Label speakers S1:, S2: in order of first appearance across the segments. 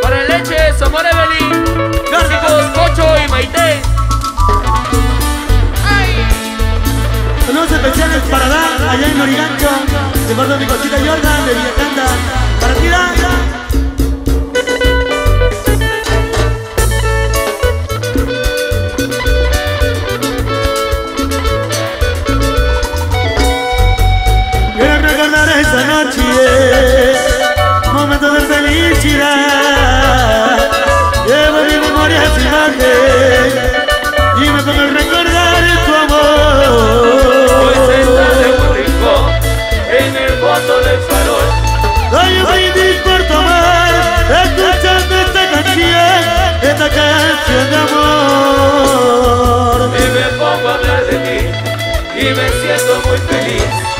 S1: Para leche, Somor Evelyn. Chicos, Cocho y Maite.
S2: Saludos especiales para dar allá en Lorigancho, de parte de mi cosita Jordan, de Villatanda. Para felicidad. Llevo mi memoria imagen y me pongo a recordar tu amor.
S1: Hoy sentado en un rincón, en el fondo del farol.
S2: Doy un brindis por tu amor, escuchando esta canción, esta canción de amor.
S1: Y me pongo a hablar de ti. Y me siento muy feliz.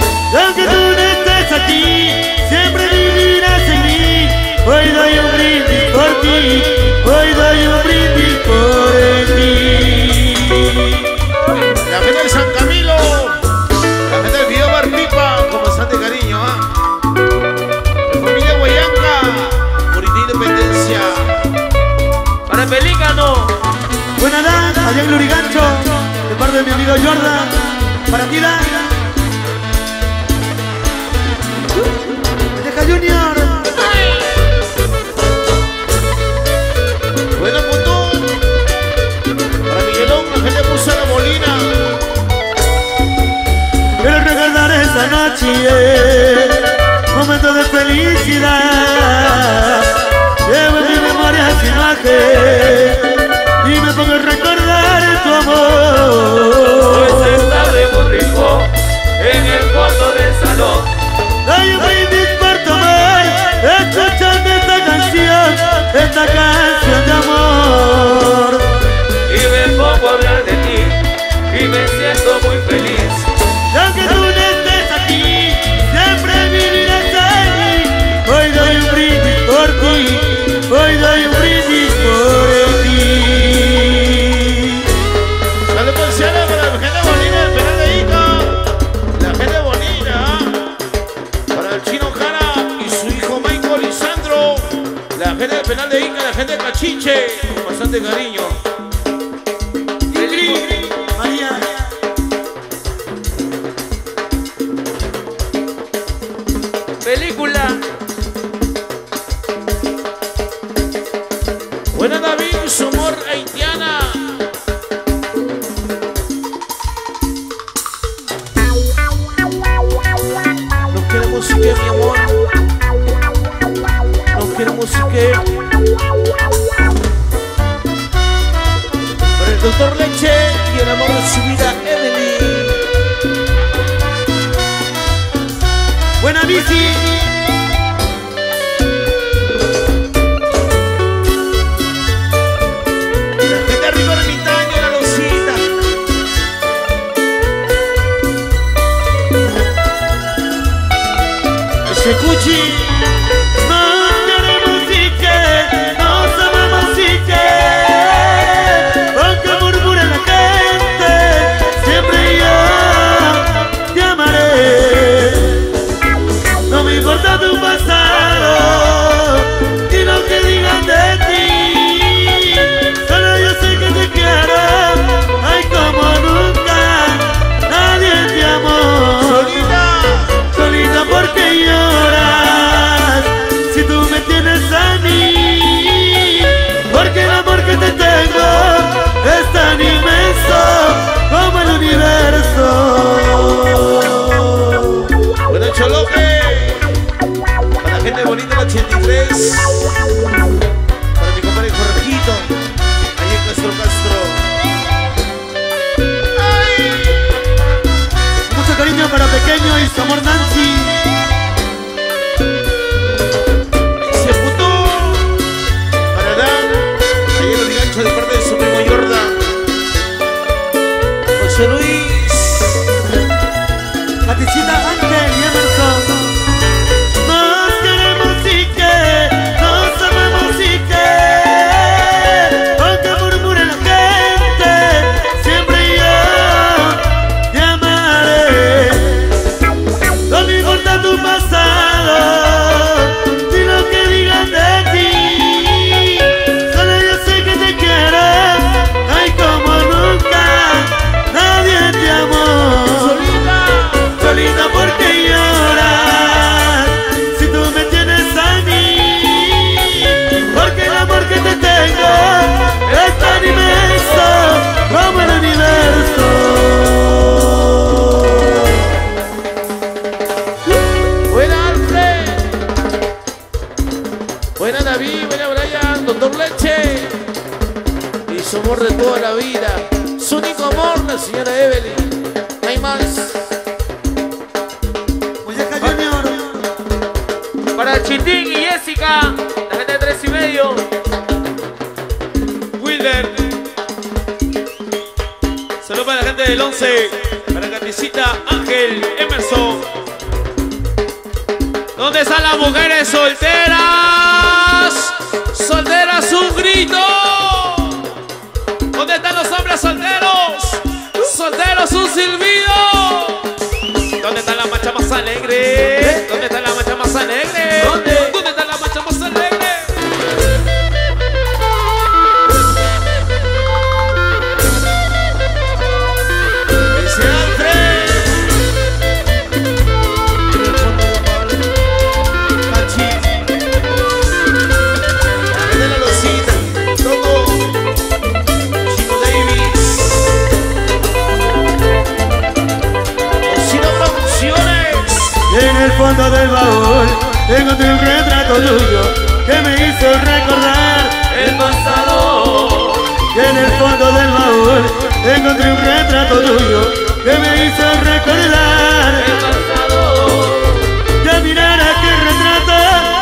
S2: Ti, hoy doy un brindis por ti.
S3: La gente de San Camilo, la gente del Video Bar Pipa, con bastante cariño, ¿ah? La familia Guayanca, Morita Independencia.
S1: Para Pelícano.
S2: Buena Dan, allá en Lurigancho, de parte de mi amigo Jordan. Para ti, Dan. Deja Junior. Esa noche, momento de felicidad. Llevo en mi memoria esa imagen y me pongo a recordar
S3: La gente del penal de Ica, la gente de Cachiche. Bastante cariño. Gente del 11. Para Caticita, Ángel, Emerson. ¿Dónde están las mujeres solteras? Solteras, un grito. ¿Dónde están los hombres solteros? Solteros, un silbido. ¿Dónde está la marcha más alegre? ¿Dónde está la marcha más alegre?
S2: Encontré un retrato tuyo que me hizo recordar.
S1: El pasado.
S2: Al mirar aquel retrato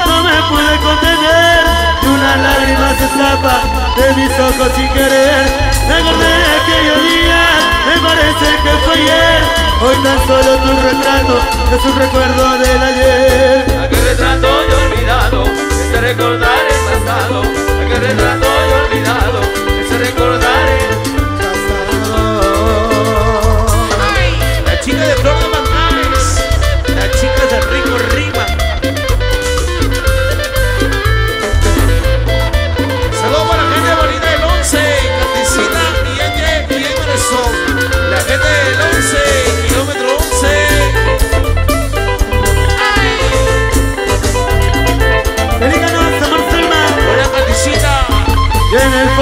S2: no me pude contener y una lágrima se escapa de mis ojos sin querer. Recordé aquellos días, me parece que fue ayer. Hoy tan solo tu retrato es un recuerdo del ayer.
S1: Aquel retrato yo olvidado, ese recordar el pasado. Aquel retrato yo olvidado,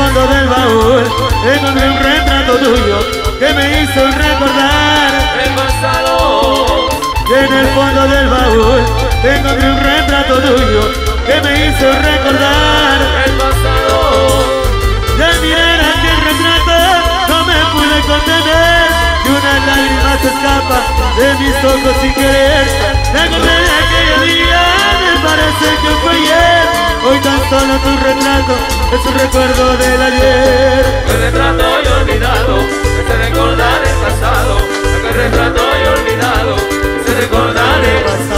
S2: fondo del baúl encontré un retrato tuyo que me hizo recordar.
S1: el pasado.
S2: En el fondo del baúl encontré un retrato tuyo que me hizo recordar.
S1: El pasado.
S2: Al mirar aquel retrato no me pude contener y una lágrima se escapa de mis ojos sin querer. Recordé de aquel día, me parece que fue ayer. Hoy tan solo tu retrato es un recuerdo del ayer.
S1: El retrato yo olvidado, ese recordar el pasado. Aquel retrato yo olvidado, ese recordar el
S2: pasado.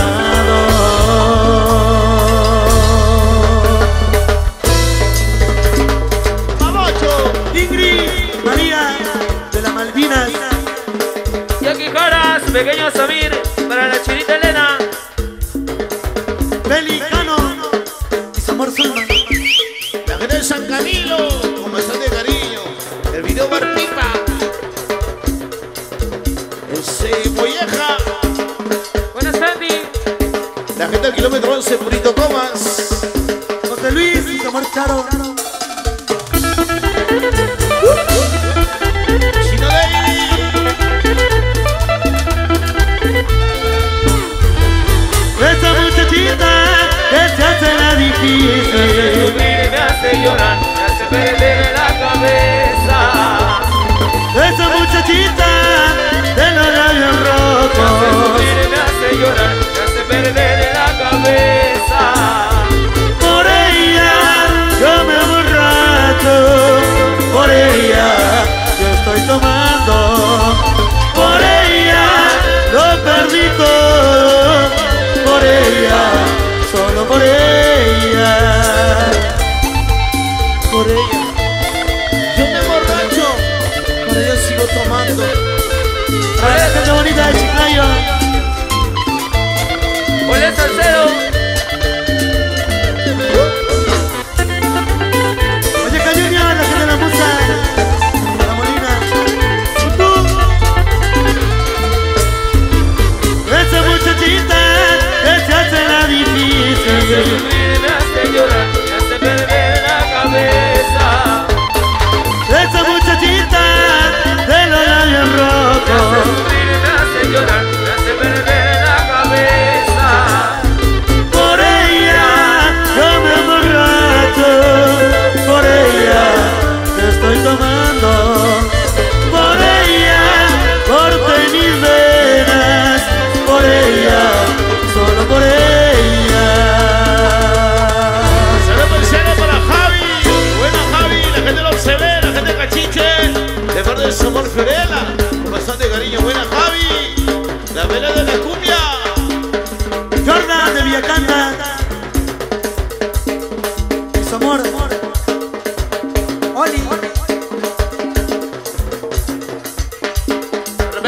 S2: Por ella, solo por ella.
S4: Por ella. Yo me emborracho. Por ella sigo tomando.
S2: A ver, qué bonita de Chiclayo.
S1: Hola Salcedo,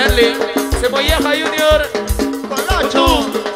S2: Merly, Junior,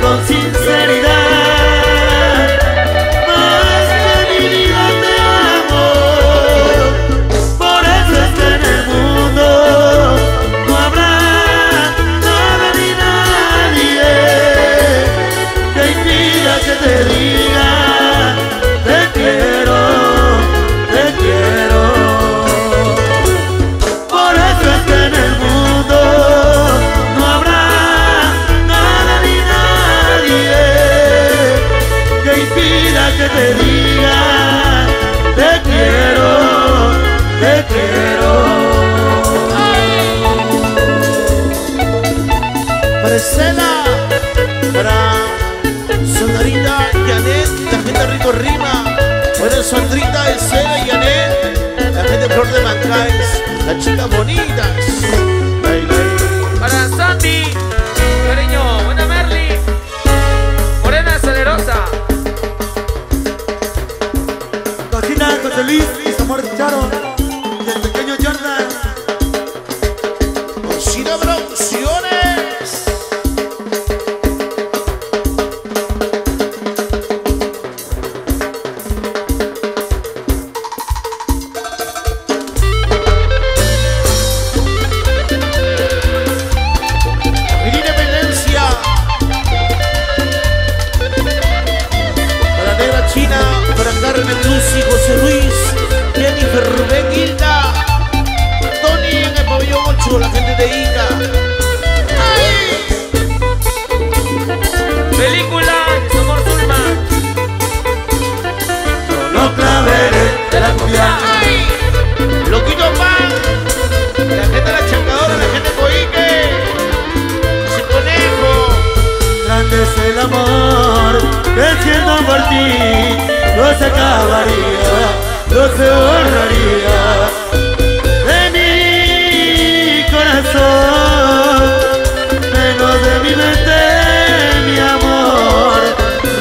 S2: consigo. te quiero. Marcela,
S3: para Sandrita Yanet, la gente rico rima. Para Sandrita, Escena Yanet, la gente flor de mancáis, las chicas bonitas.
S2: acabaría, no se borraría de mi corazón, menos de mi mente, mi amor,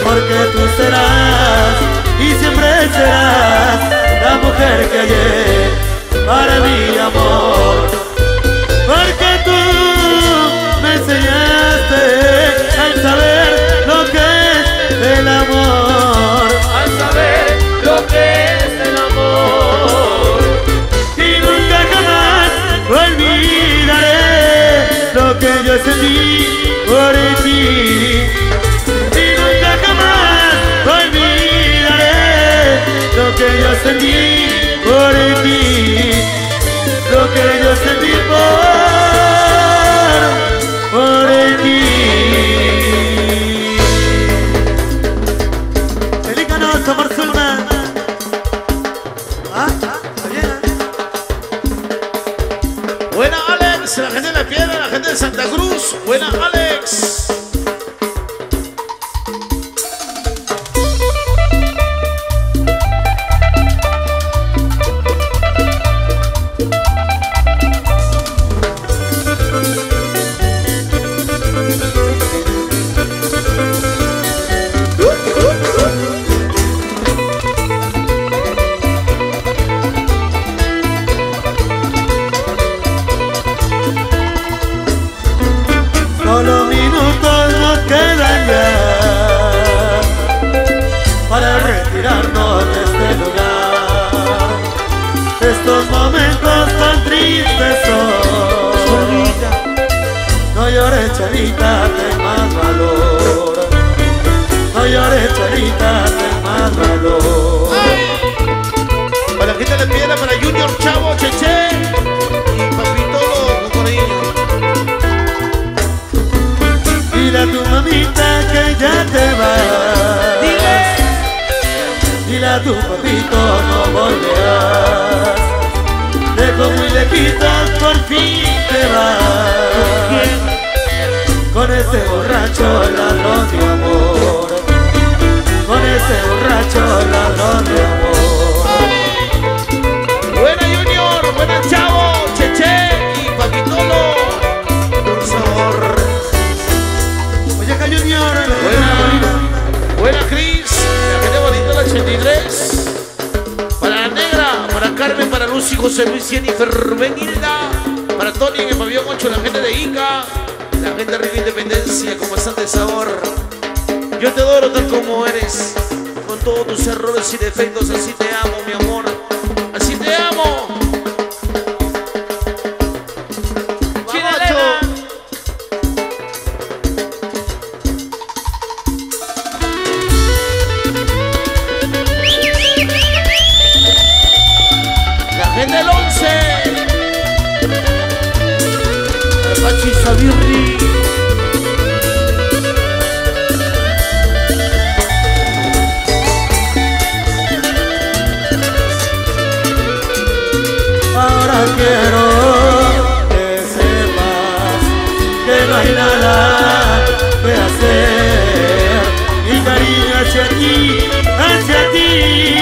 S2: porque tú serás y siempre serás la mujer que hallé para mi amor. Lo que yo sentí por ti E nunca jamás olvidaré Lo que yo sentí por ti Lo que yo sentí
S5: llores, chavita, ten más valor. No llores, chavita, ten más valor.
S3: Para la gente de piedra, para Junior Chavo, Cheche y Papito Loco por ahí.
S5: Dile a tu mamita que ya te vas. Dile a tu papito no volverás. Lejos muy lejitos por fin te vas. Con ese borracho ladrón de amor. Con ese borracho ladrón de amor.
S3: Buena Junior, buena Chavo, Cheche y Papitolo. Por favor.
S5: Oye, acá Junior,
S3: Buena, buena Cris, la gente bonita la 83. Para la negra, para Carmen, para Lucy, José Luis, Jennifer, Benilda. Para Tony en el pabellón 8, la gente. De Riva Independencia con bastante sabor. Yo te adoro tal como eres. Con todos tus errores y defectos, así te amo, mi amor. Así te amo. La gente del 11. Apache Sabirri.
S2: see.